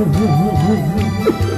呜呜呜呜呜。